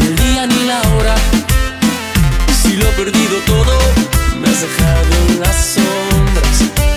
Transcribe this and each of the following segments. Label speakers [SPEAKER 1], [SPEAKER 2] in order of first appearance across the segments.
[SPEAKER 1] ni el día ni la hora. Si lo he perdido todo, me has dejado en las sombras.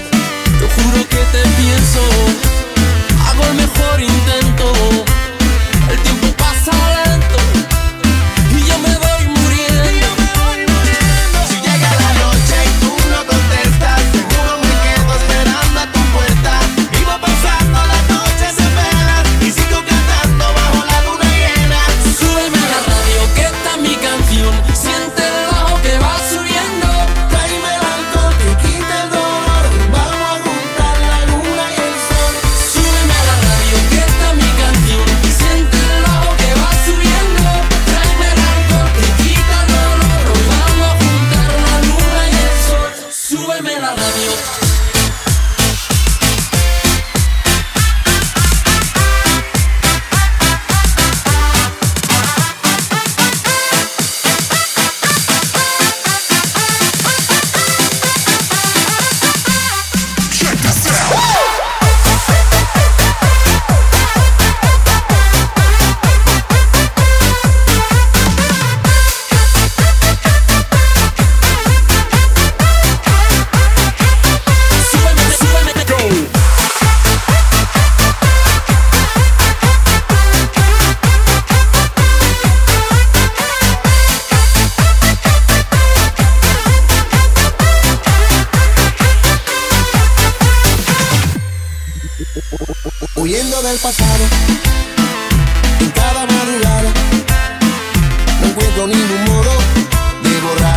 [SPEAKER 2] Huyendo del pasado, en cada madrugada, no encuentro ningún modo de borrar.